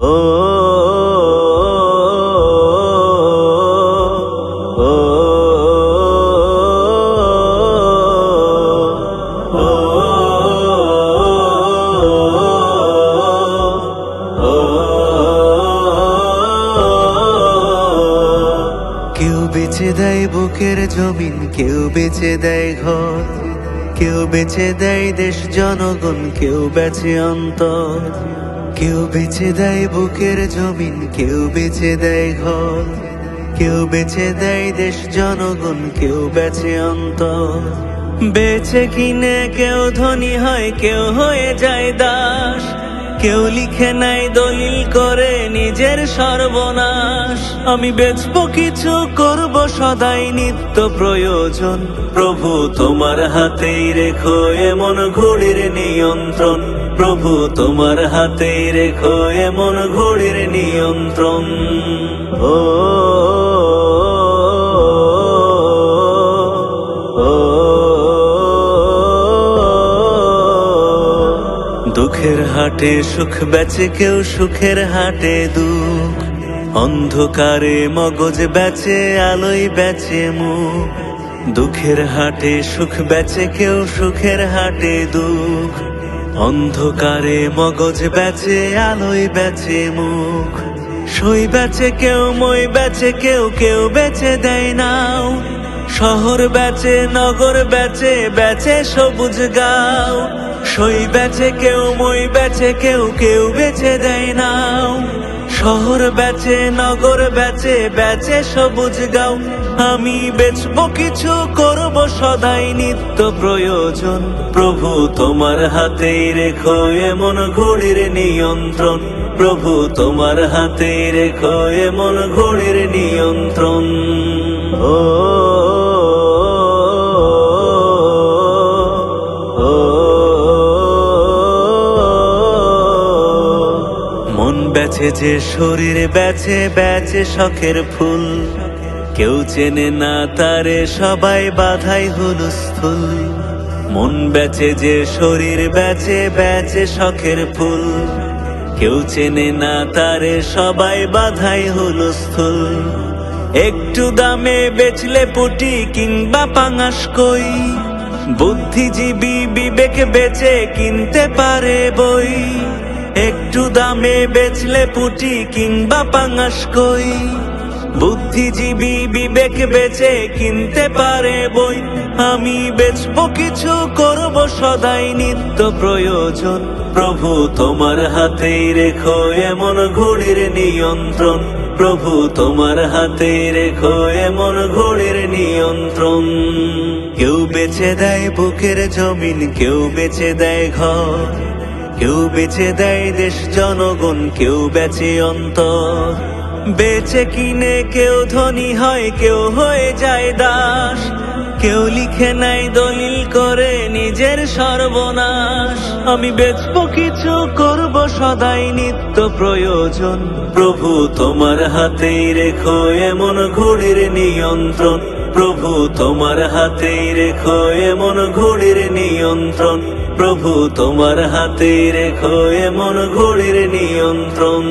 কেউ বেচে দেয় বুকের জমিন কেউ বেচে দেয় ঘর কেউ বেচে দেয় দেশ জনগণ কেউ বেচে অন্তর কেউ বেছে দেয় বুকের জমিন, কেউ বেছে দেয় ঘর, কেউ বেছে দেয় দেশ জনগণ, কেউ বেছে অন্তর। বেছে কিনে কেউ ধনী হয়, কেউ হয়ে যায় দাস। কেউ লিখে নাই দলিল করে নিজের সর্বনাশ। আমি বেচব কিছু, করব সদাই নিত্য প্রয়োজন। প্রভু, তোমার হাতেই রেখো এমন ঘড়ির নিয়ন্ত্রণ। প্রভু, তোমার হাতেই রেখো এমন ঘড়ির নিয়ন্ত্রণ। ও দুঃখের হাটে সুখ বেচে কেউ সুখের হাটে দুঃখ। অন্ধকারে মগজ বেচে, আলোয় বেচে মুখ। দুঃখের হাটে সুখ বেচে কেউ সুখের হাটে দুঃখ। অন্ধকারে মগজ বেচে, আলোয় বেচে মুখ। সই বেচে কেউ, মই বেচে কেউ কেউ বেচে দেয় নাও। শহর বেচে, নগর বেচে বেচে সবুজ গাও। সই বেচে কেউ, মই বেচে কেউ কেউ বেচে দেয় নাও। শহর বেচে, নগর বেচে বেচে সবুজ গাও। আমি বেচবো কিছু, করব সদাই নিত্য প্রয়োজন। প্রভু, তোমার হাতেই রেখো এমন ঘড়ির নিয়ন্ত্রণ। প্রভু, তোমার হাতেই রেখো এমন ঘড়ির নিয়ন্ত্রণ। ও বেচে যে শরীর বেচে বেচে শখের ফুল। কেউ চেনে না তারে, সবাই বাধাই হুলস্থুল মন বেচে যে শরীর বেচে বেচে শখের ফুল। কেউ চেনে না তারে, সবাই বাধাই হুলস্থুল একটু দামে বেচলে পুটি কিংবা পাঙাস কই? বুদ্ধিজীবী বিবেক বেচে কিনতে পারে বই। একটু দামে বেচলে পুটি কিংবা পাঙাস কই? বুদ্ধিজীবী বিবেক বেচে কিনতে পারে বই। আমি বেচবো কিছু, করব সদাই নিত্য প্রয়োজন। প্রভু, তোমার হাতেই রেখো এমন ঘড়ির নিয়ন্ত্রণ। প্রভু, তোমার হাতে রেখো এমন ঘড়ির নিয়ন্ত্রণ। কেউ বেচে দেয় বুকের জমিন, কেউ বেচে দেয় ঘর। কেউ বেচে দেয় দেশ জনগণ, কেউ বেচে অন্তর। বেচে কিনে কেউ ধনী হয়, কেউ হয়ে যায় দাস। কেউ লিখে নাই দলিল করে নিজের সর্বনাশ। আমি বেচবো কিছু, করব সদাই নিত্য প্রয়োজন। প্রভু, তোমার হাতেই রেখো এমন ঘড়ির নিয়ন্ত্রণ। প্রভু, তোমার হাতেই রেখো এমন ঘড়ির নিয়ন্ত্রণ। প্রভু তোমার হাতে রেখো এমন ঘড়ির নিয়ন্ত্রণ।